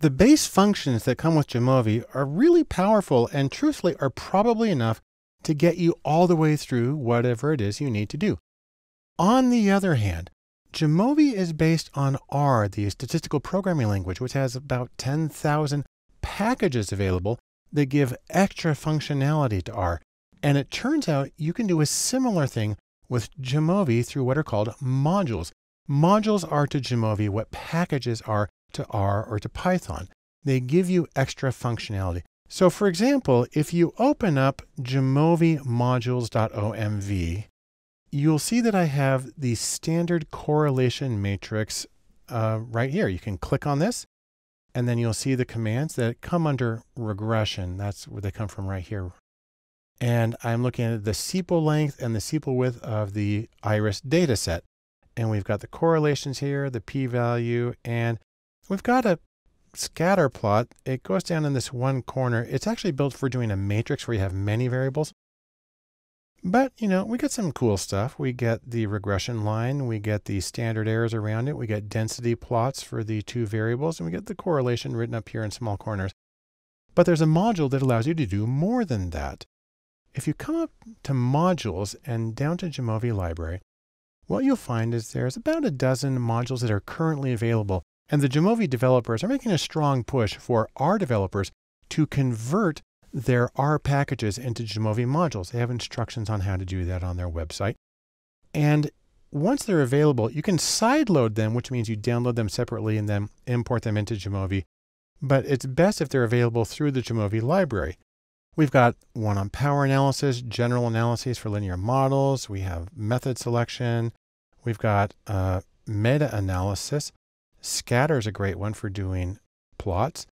The base functions that come with Jamovi are really powerful and truthfully are probably enough to get you all the way through whatever it is you need to do. On the other hand, Jamovi is based on R, the statistical programming language, which has about 10,000 packages available that give extra functionality to R. And it turns out you can do a similar thing with Jamovi through what are called modules. Modules are to Jamovi what packages are to R or to Python. They give you extra functionality. So for example, if you open up Jamovi modules.omv, you'll see that I have the standard correlation matrix uh, right here. You can click on this and then you'll see the commands that come under regression. That's where they come from right here. And I'm looking at the sepal length and the sepal width of the iris data set. And we've got the correlations here, the p-value, and we've got a scatter plot. It goes down in this one corner. It's actually built for doing a matrix where you have many variables. But, you know, we get some cool stuff. We get the regression line, we get the standard errors around it, we get density plots for the two variables, and we get the correlation written up here in small corners. But there's a module that allows you to do more than that. If you come up to modules and down to Jamovi library, what you'll find is there's about a dozen modules that are currently available. And the Jamovi developers are making a strong push for R developers to convert their R packages into Jamovi modules. They have instructions on how to do that on their website. And once they're available, you can sideload them, which means you download them separately and then import them into Jamovi. But it's best if they're available through the Jamovi library. We've got one on power analysis, general analyses for linear models. We have method selection. We've got uh, meta analysis. Scatter is a great one for doing plots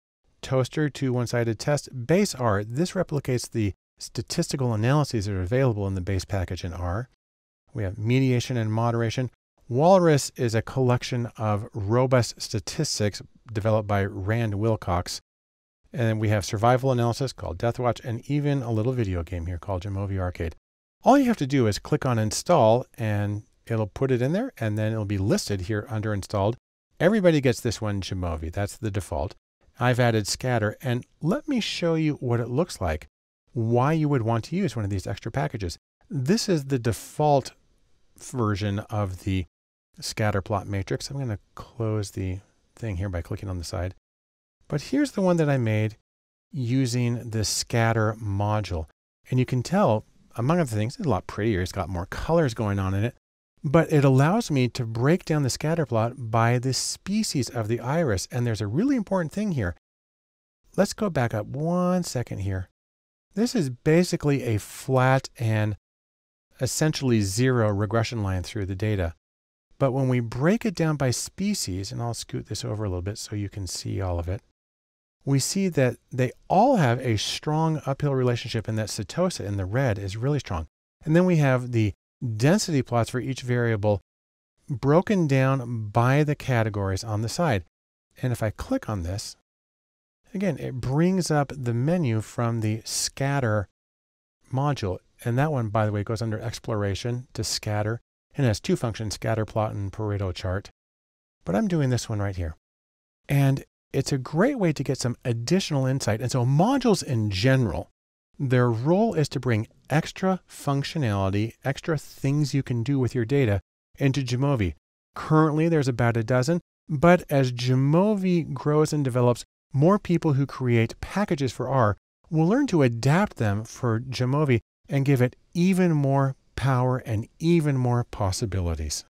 TOSTER two one-sided test base R. This replicates the statistical analyses that are available in the base package in R. We have mediation and moderation. Walrus is a collection of robust statistics developed by Rand Wilcox. And then we have survival analysis called Deathwatch and even a little video game here called Jamovi Arcade. All you have to do is click on install and it'll put it in there and then it'll be listed here under installed. Everybody gets this one Jamovi. That's the default. I've added scatter and let me show you what it looks like, why you would want to use one of these extra packages. This is the default version of the scatter plot matrix. I'm going to close the thing here by clicking on the side. But here's the one that I made using the scatter module. And you can tell, among other things, it's a lot prettier. It's got more colors going on in it but it allows me to break down the scatter plot by the species of the iris. And there's a really important thing here. Let's go back up one second here. This is basically a flat and essentially zero regression line through the data. But when we break it down by species, and I'll scoot this over a little bit so you can see all of it, we see that they all have a strong uphill relationship and that setosa in the red is really strong. And then we have the density plots for each variable broken down by the categories on the side. And if I click on this, again, it brings up the menu from the scatter module. And that one, by the way, goes under exploration to scatter and has two functions, scatter plot and Pareto chart. But I'm doing this one right here. And it's a great way to get some additional insight. And so modules in general their role is to bring extra functionality, extra things you can do with your data into Jamovi. Currently, there's about a dozen, but as Jamovi grows and develops, more people who create packages for R will learn to adapt them for Jamovi and give it even more power and even more possibilities.